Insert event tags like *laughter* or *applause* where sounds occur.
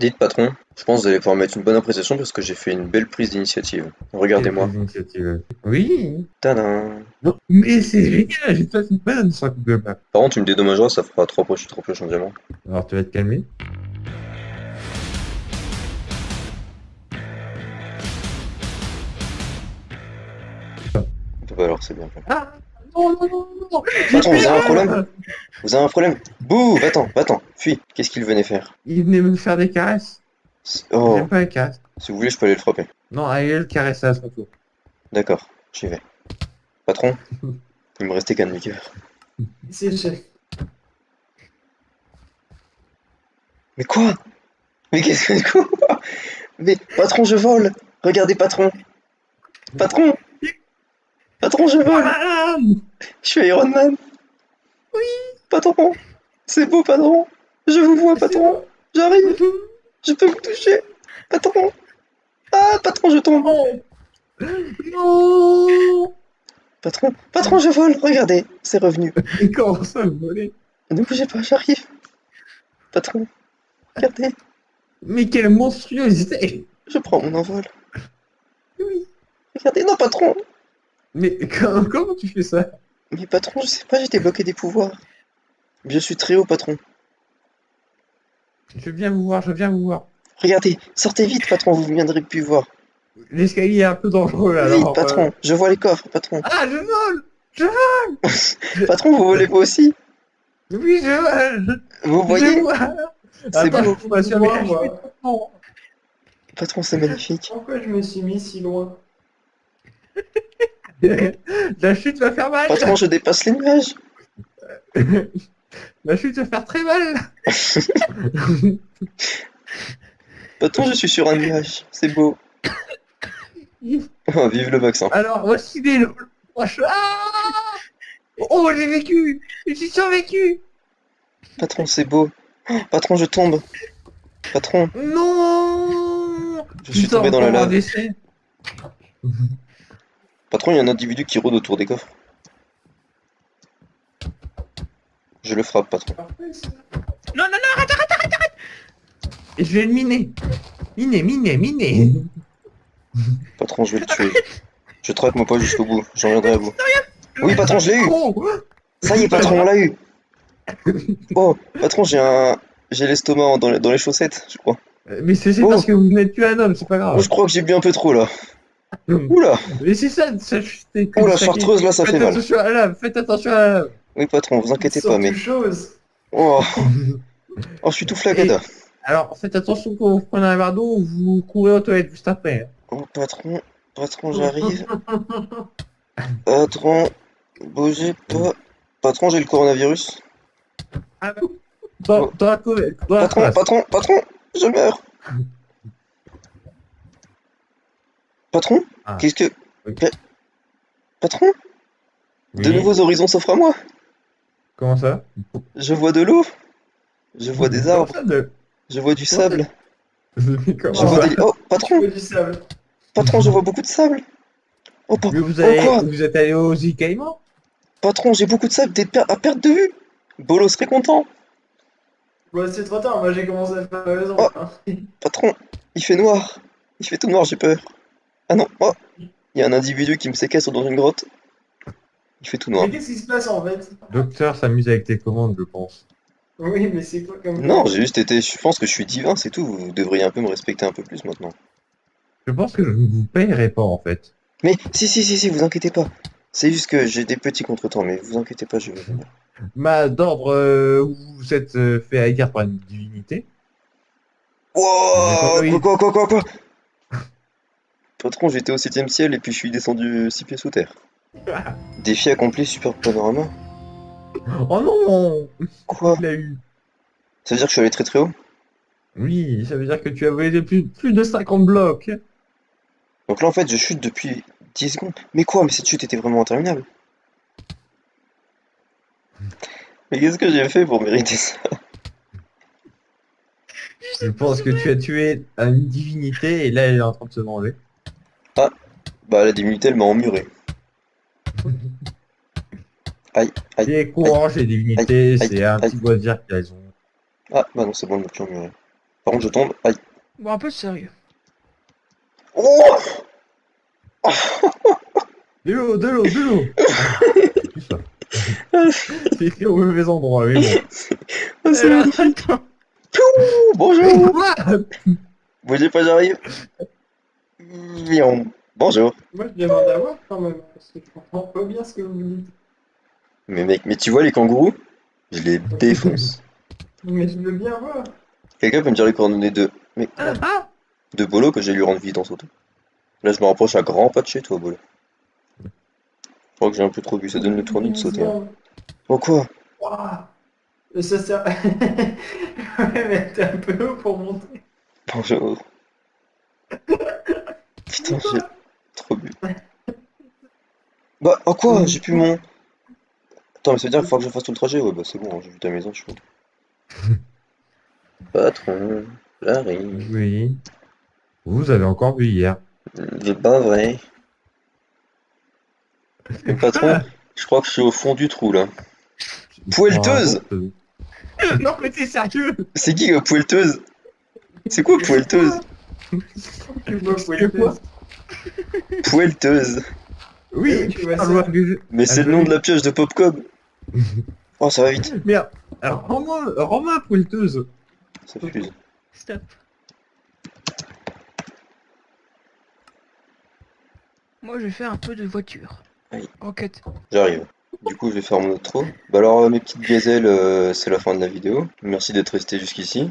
Dites patron, je pense que vous allez pouvoir mettre une bonne appréciation parce que j'ai fait une belle prise d'initiative. Regardez-moi. Oui. Tadam Non, mais c'est génial, j'ai fait une bonne sur Google Maps. Par contre, tu me dédommageras, ça fera 3 poches, 3 pioches en diamant. Alors tu vas te calmer. Bah alors, c'est bien. Ah non, non, non, non Patron, vous avez un problème Vous avez un problème Bouh Va-t'en, va-t'en, fuis Qu'est-ce qu'il venait faire Il venait me faire des caresses. Oh, J'aime pas les caresses. si vous voulez, je peux aller le frapper. Non, allez le caresser à son tour. D'accord, j'y vais. Patron, *laughs* il me restait qu'un demi-cœur. C'est le chef. Mais quoi? Mais qu'est-ce que quoi Mais patron, je vole Regardez, patron Patron Patron, je vole. Je suis Iron Man. Oui. Patron C'est beau, patron. Je vous vois, patron. J'arrive. Je peux vous toucher. Patron. Ah, patron, je tombe. Non. Patron Patron, je vole. Regardez, c'est revenu. Mais comment ça voler. Ne bougez pas, j'arrive. Patron Regardez, Mais quelle monstruosité. Je prends mon envol. Oui. Regardez, non, patron Mais *laughs* comment, comment tu fais ça Mais patron, je sais pas, j'ai débloqué des pouvoirs. Je suis très haut, patron. Je viens vous voir, je viens vous voir. Regardez, sortez vite, patron, vous ne viendrez plus voir. L'escalier est un peu dangereux là. Alors, patron, euh, je vois les coffres, patron. Ah, je vole Je *laughs* Patron, vous volez vous aussi? Oui, je vole Vous voyez? C'est beau. je Moi. Patron, c'est magnifique. Pourquoi je me suis mis si loin? *laughs* La chute va faire mal Patron, je dépasse les nuages. *laughs* La chute va faire très mal *laughs* Patron, je suis sur un nuage. C'est beau. Oh, vive le vaccin. Alors, voici proche- Ah Oh, j'ai vécu J'ai survécu Patron, c'est beau. Oh, patron, je tombe. Patron, Non je suis tombé dans la lave. Patron, il y a un individu qui rôde autour des coffres. Je le frappe, patron. Non, non, non, arrête, arrête, arrête, arrête Et je vais le miner Miner, miner, miner Patron, je vais le tuer. Je traque moi pas jusqu'au bout. J'en reviendrai à vous. Oui, patron, je l'ai eu. Oh Ça y est, patron, on l'a eu. Oh, patron, j'ai un... J'ai l'estomac dans les... dans les chaussettes, je crois. Mais c'est c'est Oh. parce que vous venez de tuer un homme, c'est pas Oh, grave. je crois que j'ai bu un peu trop, là. Oula Mais c'est ça, ça chute. Oh, la chartreuse, là, ça fait mal. attention à la lave, faites attention à la lave. Oui, patron, vous inquiétez pas, mais... chose. Oh, *laughs* oh je suis tout flagada. Alors, faites attention quand vous prenez un verre d'eau, vous courez aux toilettes juste après. Oh, patron, patron, j'arrive. *laughs* Patron, bougez pas. Patron, j'ai le coronavirus. Ah, dans, dans la dans la Patron, place. patron, patron, je meurs. Patron, Ah. qu'est-ce que... Oui. Pa- Patron, de nouveaux horizons s'offrent à moi. Comment ça? Je vois de l'eau. Je vois des arbres. Comment ça, de- Je vois du sable. Comment Je vois des... Oh, *laughs* patron, sable. patron, je vois beaucoup de sable. Oh, pa- Mais vous, oh, avez, quoi? vous êtes allé aux îles Caïmans Patron, j'ai beaucoup de sable des per- à perte de vue. Bolo serait content. Bon, c'est trop tard, moi j'ai commencé à faire la maison. Oh. Patron, il fait noir. Il fait tout noir, j'ai peur. Ah non, oh, il y a un individu qui me séquestre dans une grotte. Il fait tout noir. Mais qu'est-ce qui se passe en fait? Docteur s'amuse avec tes commandes, je pense. Oui, mais c'est quoi comme. Non, j'ai juste été. Je pense que je suis divin, c'est tout. Vous devriez un peu me respecter un peu plus maintenant. Je pense que je ne vous payerai pas, en fait. Mais si, si, si, si, vous inquiétez pas. C'est juste que j'ai des petits contretemps, mais vous inquiétez pas, je vais venir. *laughs* Ma d'ordre, euh, où vous êtes euh, fait haïr par une divinité. Wow Oui. Quoi, quoi, quoi, quoi, quoi? Patron, j'étais au 7ème ciel et puis je suis descendu 6 pieds sous terre. Défi accompli, super panorama. Oh non Quoi Il a eu. Ça veut dire que je suis allé très très haut? Oui, ça veut dire que tu as volé plus, plus de 50 blocs. Donc là, en fait, je chute depuis 10 secondes. Mais quoi Mais cette chute était vraiment interminable. Mais qu'est-ce que j'ai fait pour mériter ça? Je pense que tu as tué une divinité et là elle est en train de se venger. Bah, la divinité, elle m'a emmuré. *laughs* Aïe, aïe. C'est courant chez les divinités, aïe, c'est un aïe. petit doigt de dire qu'ils ont. Ah, bah non, c'est bon, elle m'a plus emmuré. Par contre, je tombe. Aïe. Bon, un peu de sérieux. Oh De l'eau, de l'eau, de l'eau. C'est écrit au mauvais endroit, mais bon. C'est Alors, magnifique. attends. Ouh, Bonjour *laughs* Quoi Bougez pas, j'arrive. Bonjour. Moi, je demande à voir quand même, parce que je comprends pas bien ce que vous dites. Mais mec, mais tu vois les kangourous? Je les *laughs* défonce. Mais je veux bien voir. Quelqu'un peut me dire les coordonnées de... Mais... Ah De Bolo que j'ai lui rendre vite en sautant. Là, je me rapproche à grands pas de chez toi, Bolo. Je crois que j'ai un peu trop bu, ça donne le tournis de sauter. hein. Oh quoi. Ça sert. *laughs* ouais, mais t'es un peu haut pour monter. Bonjour. Putain, j'ai. Bah, oh quoi J'ai plus mon... Attends, mais ça veut dire qu'il faut que je fasse tout le trajet Ouais, bah c'est bon, hein, j'ai vu ta maison, je suis bon. *laughs* Patron, j'arrive. Oui. Vous avez encore vu hier. C'est pas vrai. Mais patron, je crois que je suis au fond du trou, là. Poelteuse Non, mais t'es sérieux? C'est qui, la poelteuse C'est quoi, poelteuse *laughs* Poelteuse. Oui, tu vois ah, ça. Mais c'est le nom de la pioche de Popcob. *laughs* Oh, ça va vite. Merde. Alors, rends-moi rends-moi. Ça fuse. Stop. Moi, je vais faire un peu de voiture. Oui. Enquête. J'arrive. Du coup, je vais faire mon outro. Bah alors, euh, mes petites gazelles, euh, c'est la fin de la vidéo. Merci d'être resté jusqu'ici.